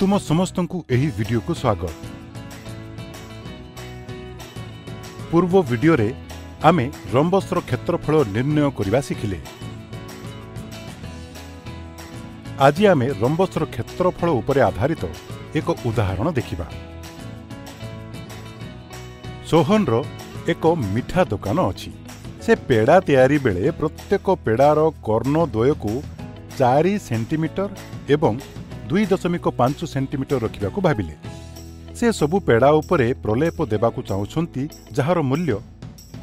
ତୁମ ସମସ୍ତଙ୍କୁ ଏହି ଭିଡିଓକୁ ସ୍ୱାଗତ। ପୂର୍ବ ଭିଡିଓରେ ଆମେ ରମ୍ବସର କ୍ଷେତ୍ରଫଳ ନିର୍ଣ୍ଣୟ କରିବା ଶିଖିଲେ। ଆଜି ଆମେ ରମ୍ବସର କ୍ଷେତ୍ରଫଳ ଉପରେ ଆଧାରିତ ଏକ ଉଦାହରଣ ଦେଖିବା। ସୋହନର ଏକ ମିଠା ଦୋକାନ ଅଛି। ସେ ପେଡ଼ା ତିଆରି ବେଳେ ପ୍ରତ୍ୟେକ ପେଡ଼ାର କର୍ଣ୍ଣଦ୍ୱୟକୁ ଚାରି ସେଣ୍ଟିମିଟର ଏବଂ ଦୁଇ ଦଶମିକ ପାଞ୍ଚ ସେଣ୍ଟିମିଟର ରଖିବାକୁ ଭାବିଲେ। ସେ ସବୁ ପେଡ଼ା ଉପରେ ପ୍ରଲେପ ଦେବାକୁ ଚାହୁଁଛନ୍ତି ଯାହାର ମୂଲ୍ୟ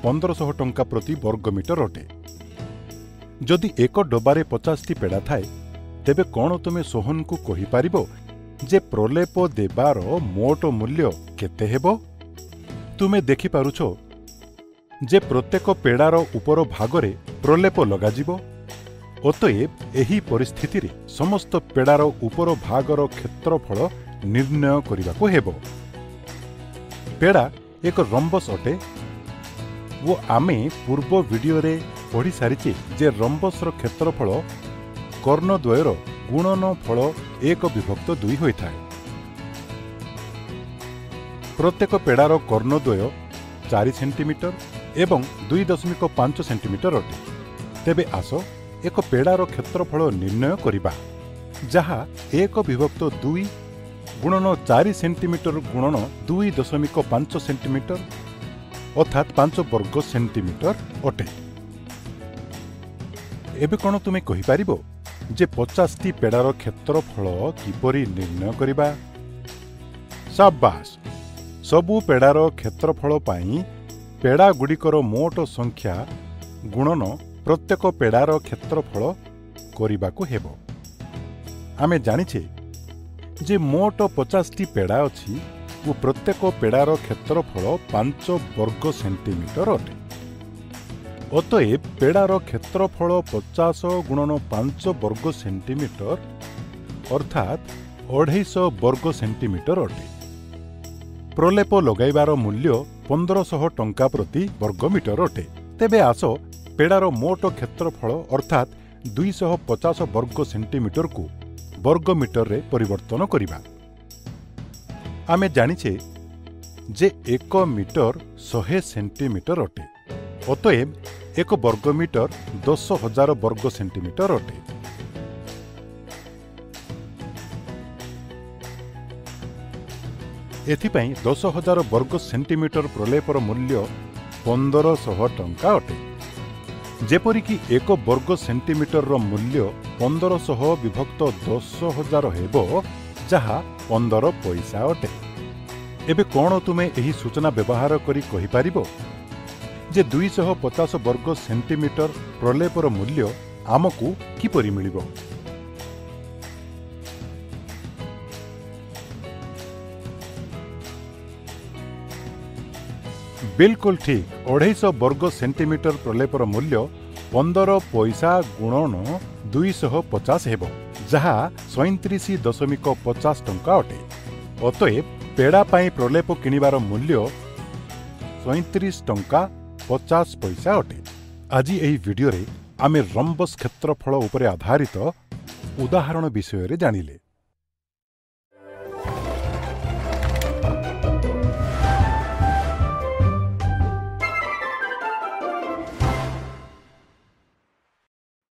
ପନ୍ଦରଶହ ଟଙ୍କା ପ୍ରତି ବର୍ଗମିଟର ଅଟେ। ଯଦି ଏକ ଡବାରେ ପଚାଶଟି ପେଡ଼ା ଥାଏ ତେବେ କ'ଣ ତୁମେ ସୋହନଙ୍କୁ କହିପାରିବ ଯେ ପ୍ରଲେପ ଦେବାର ମୋଟ ମୂଲ୍ୟ କେତେ ହେବ? ତୁମେ ଦେଖିପାରୁଛ ଯେ ପ୍ରତ୍ୟେକ ପେଡ଼ାର ଉପର ଭାଗରେ ପ୍ରଲେପ ଲଗାଯିବ। ଅତଏବ ଏହି ପରିସ୍ଥିତିରେ ସମସ୍ତ ପେଡ଼ାର ଉପର ଭାଗର କ୍ଷେତ୍ରଫଳ ନିର୍ଣ୍ଣୟ କରିବାକୁ ହେବ। ପେଡ଼ା ଏକ ରମ୍ବସ୍ ଅଟେ ଓ ଆମେ ପୂର୍ବ ଭିଡିଓରେ ପଢ଼ିସାରିଛେ ଯେ ରମ୍ବସ୍ର କ୍ଷେତ୍ରଫଳ କର୍ଣ୍ଣଦ୍ୱୟର ଗୁଣନ ଫଳ ଏକ ବିଭକ୍ତ ଦୁଇ ହୋଇଥାଏ। ପ୍ରତ୍ୟେକ ପେଡ଼ାର କର୍ଣ୍ଣଦ୍ୱୟ ଚାରି ସେଣ୍ଟିମିଟର ଏବଂ ଦୁଇ ଦଶମିକ ପାଞ୍ଚ ସେଣ୍ଟିମିଟର ଅଟେ। ତେବେ ଆସ ଏକ ପେଡ଼ାର କ୍ଷେତ୍ରଫଳ ନିର୍ଣ୍ଣୟ କରିବା ଯାହା ଏକ ବିଭକ୍ତ ଦୁଇ ଗୁଣନ ଚାରି ସେଣ୍ଟିମିଟର ଗୁଣନ ଦୁଇ ଦଶମିକ ପାଞ୍ଚ ସେଣ୍ଟିମିଟର ଅର୍ଥାତ୍ ପାଞ୍ଚ ବର୍ଗ ସେଣ୍ଟିମିଟର ଅଟେ। ଏବେ କ'ଣ ତୁମେ କହିପାରିବ ଯେ ପଚାଶଟି ପେଡ଼ାର କ୍ଷେତ୍ରଫଳ କିପରି ନିର୍ଣ୍ଣୟ କରିବା? ସାବାସ! ସବୁ ପେଡ଼ାର କ୍ଷେତ୍ରଫଳ ପାଇଁ ପେଡ଼ାଗୁଡ଼ିକର ମୋଟ ସଂଖ୍ୟା ଗୁଣନ ପ୍ରତ୍ୟେକ ପେଡ଼ାର କ୍ଷେତ୍ରଫଳ କରିବାକୁ ହେବ। ଆମେ ଜାଣିଛେ ଯେ ମୋଟ ପଚାଶଟି ପେଡ଼ା ଅଛି ଓ ପ୍ରତ୍ୟେକ ପେଡ଼ାର କ୍ଷେତ୍ରଫଳ ପାଞ୍ଚ ବର୍ଗ ସେଣ୍ଟିମିଟର ଅଟେ। ଅତଏବ ପେଡ଼ାର କ୍ଷେତ୍ରଫଳ ପଚାଶ ଗୁଣନ ପାଞ୍ଚ ବର୍ଗ ସେଣ୍ଟିମିଟର ଅର୍ଥାତ୍ ଅଢ଼େଇଶହ ବର୍ଗ ସେଣ୍ଟିମିଟର ଅଟେ। ପ୍ରଲେପ ଲଗାଇବାର ମୂଲ୍ୟ ପନ୍ଦରଶହ ଟଙ୍କା ପ୍ରତି ବର୍ଗମିଟର ଅଟେ। ତେବେ ଆସ ପେଡ଼ାର ମୋଟ କ୍ଷେତ୍ରଫଳ ଅର୍ଥାତ୍ ଦୁଇଶହ ପଚାଶ ବର୍ଗ ସେଣ୍ଟିମିଟରକୁ ବର୍ଗମିଟରରେ ପରିବର୍ତ୍ତନ କରିବା। ଆମେ ଜାଣିଛେ ଯେ ଏକ ମିଟର ଶହେ ସେଣ୍ଟିମିଟର ଅଟେ ଅତଏବ ଏକ ବର୍ଗମିଟର ଦଶ ହଜାର ବର୍ଗ ସେଣ୍ଟିମିଟର ଅଟେ। ଏଥିପାଇଁ ଦଶ ହଜାର ବର୍ଗ ସେଣ୍ଟିମିଟର ପ୍ରଲେପର ମୂଲ୍ୟ ପନ୍ଦରଶହ ଟଙ୍କା ଅଟେ। ଯେପରିକି ଏକ ବର୍ଗ ସେଣ୍ଟିମିଟରର ମୂଲ୍ୟ ପନ୍ଦରଶହ ବିଭକ୍ତ ଦଶ ହଜାର ହେବ ଯାହା ପନ୍ଦର ପଇସା ଅଟେ। ଏବେ କ'ଣ ତୁମେ ଏହି ସୂଚନା ବ୍ୟବହାର କରି କହିପାରିବ? ଯେ ଦୁଇଶହ ପଚାଶ ବର୍ଗ ସେଣ୍ଟିମିଟର ପ୍ରଲେପର ମୂଲ୍ୟ ଆମକୁ କିପରି ମିଳିବ? ବିଲକୁଲ ଠିକ୍ ଅଢ଼େଇଶହ ବର୍ଗ ସେଣ୍ଟିମିଟର ପ୍ରଲେପର ମୂଲ୍ୟ ପନ୍ଦର ପଇସା ଗୁଣନ ଦୁଇଶହ ପଚାଶ ହେବ ଯାହା ସଇଁତିରିଶ ଦଶମିକ ପଚାଶ ଟଙ୍କା ଅଟେ ଅତଏବ ପେଡ଼ା ପାଇଁ ପ୍ରଲେପ କିଣିବାର ମୂଲ୍ୟ ସଇଁତିରିଶ ଟଙ୍କା ପଚାଶ ପଇସା ଅଟେ ଆଜି ଏହି ଭିଡିଓରେ ଆମେ ରମ୍ବସ୍ କ୍ଷେତ୍ରଫଳ ଉପରେ ଆଧାରିତ ଉଦାହରଣ ବିଷୟରେ ଜାଣିଲେ